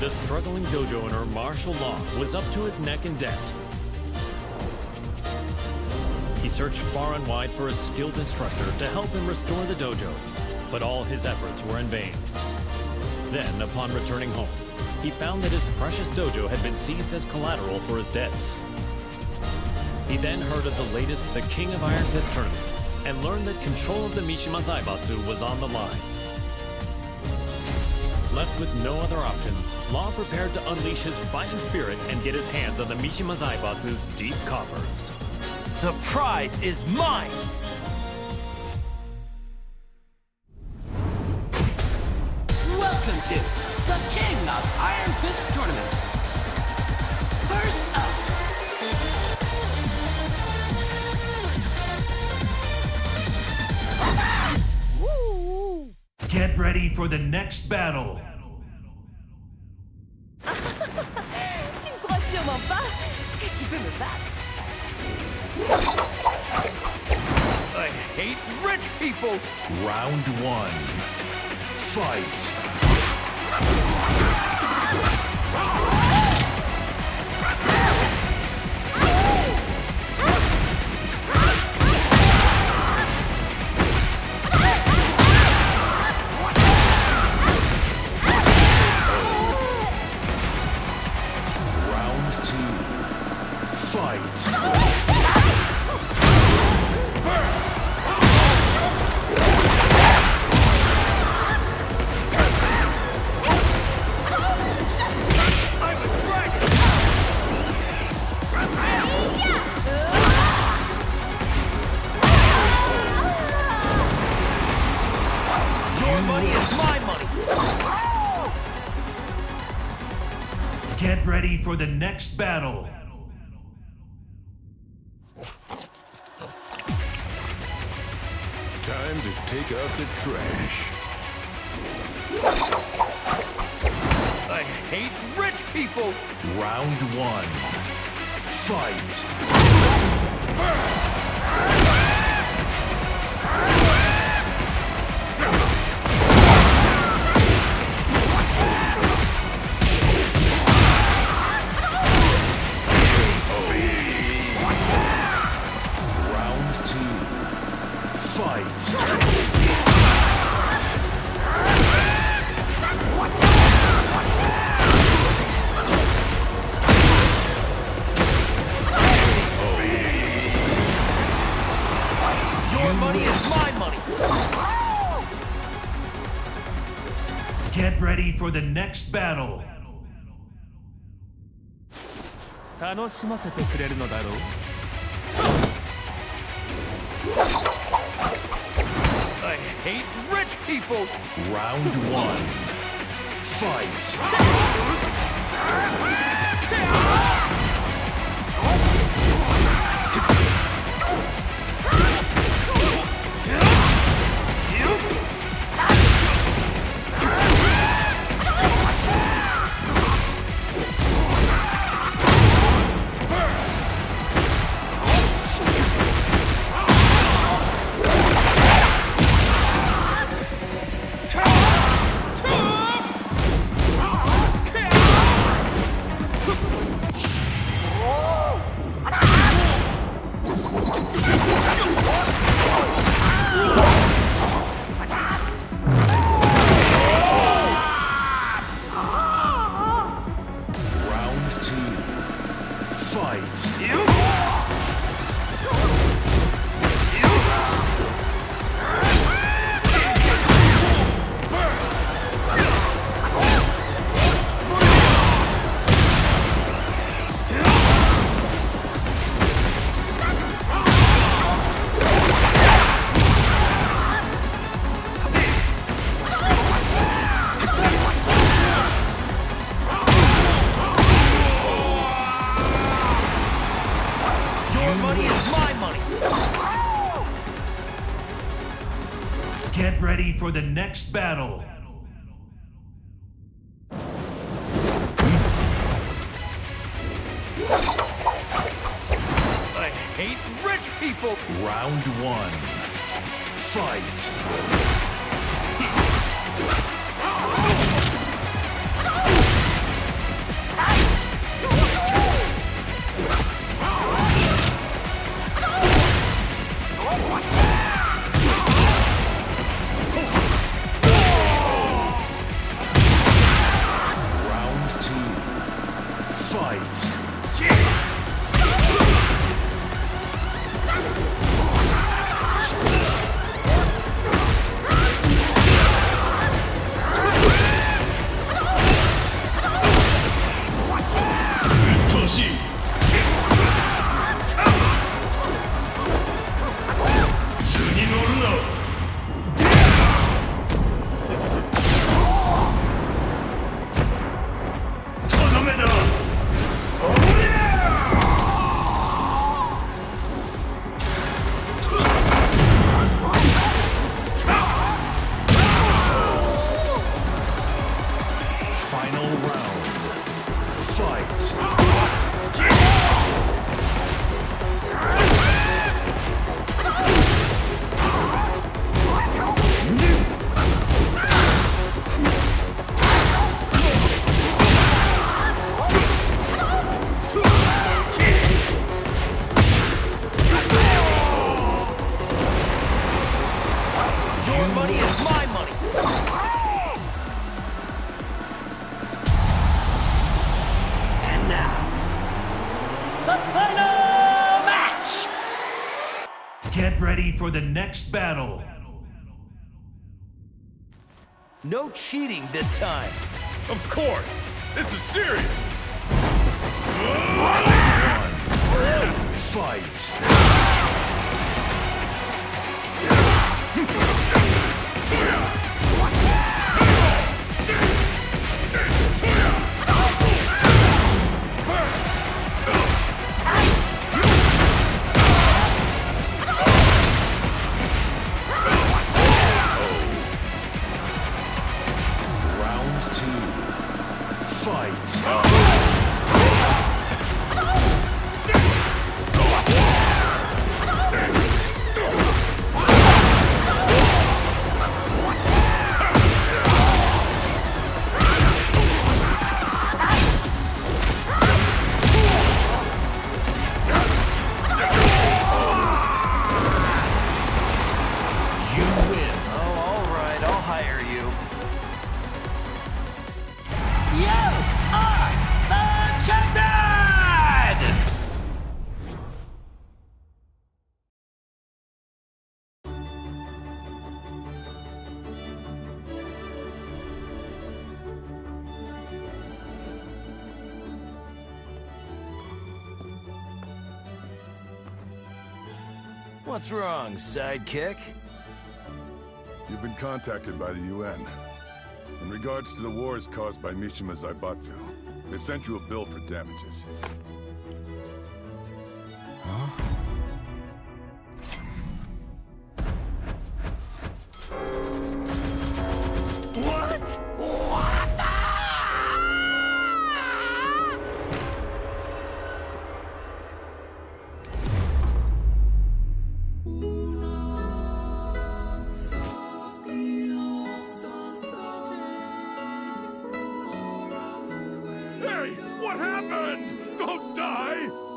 The struggling dojo owner, Marshall Law, was up to his neck in debt. He searched far and wide for a skilled instructor to help him restore the dojo, but all his efforts were in vain. Then, upon returning home, he found that his precious dojo had been seized as collateral for his debts. He then heard of the latest The King of Iron Fist tournament and learned that control of the Mishima Zaibatsu was on the line. Left with no other options, Law prepared to unleash his fighting spirit and get his hands on the Mishima Zaibatsu's deep coffers. The prize is mine! Get ready for the next battle. Tu ne crois sûrement pas que tu peux me battre. I hate rich people! Round one. Fight! Get ready for the next battle. Time to take out the trash. I hate rich people! Round one. Fight! Ah! ready for the next battle. 楽しませてくれるのだろう I hate rich people! Round one. Fight! for the next battle. I hate rich people! Round one. Fight! Ready for the next battle. No cheating this time. Of course! This is serious! Fight! What's wrong, sidekick? You've been contacted by the UN. In regards to the wars caused by Mishima Zaibatsu, they've sent you a bill for damages. What happened? Don't die!